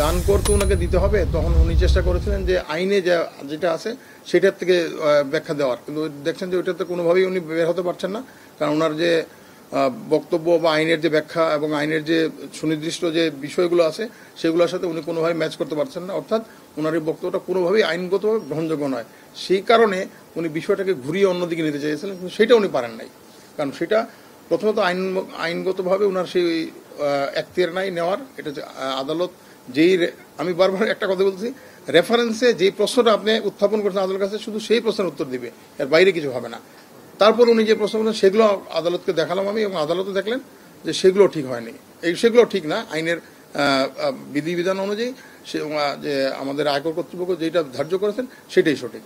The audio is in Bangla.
দান করতে ওনাকে দিতে হবে, তখন উনি চেষ্টা করেছিলেন যে আইনে যা, যেটা আছে সেটার থেকে ব্যাখ্যা দেওয়ার। কিন্তু দেখছেন যে ওইটাতে কোনোভাবেই উনি বের হতে পারছেন না, কারণ ওনার যে বক্তব্য বা আইনের যে ব্যাখ্যা এবং আইনের যে সুনির্দিষ্ট যে বিষয়গুলো আছে, সেগুলোর সাথে উনি কোনোভাবে ম্যাচ করতে পারছেন না। অর্থাৎ ওনার এই বক্তব্যটা কোনোভাবেই আইনগতভাবে গ্রহণযোগ্য নয়। সেই কারণে উনি বিষয়টাকে ঘুরিয়ে অন্যদিকে নিতে চেয়েছিলেন, কিন্তু সেটা উনি পারেন নাই। কারণ সেটা প্রথমত আইন, আইনগতভাবে ওনার সেই এখতিয়ার নাই নেওয়ার, এটা আদালত যেই আমি বারবার একটা কথা বলছি রেফারেন্সে যে প্রশ্নটা আপনি উত্থাপন করছেন আদালতের কাছে, শুধু সেই প্রশ্নের উত্তর দিবে, এর বাইরে কিছু হবে না। তারপর উনি যে প্রশ্ন করলেন সেগুলো আদালতকে দেখালাম আমি এবং আদালতে দেখলেন যে সেগুলো ঠিক হয়নি। এই সেগুলো ঠিক না, আইনের বিধিবিধান অনুযায়ী সে যে আমাদের আয়কর কর্তৃপক্ষ যেটা ধার্য করেছেন, সেটাই সঠিক।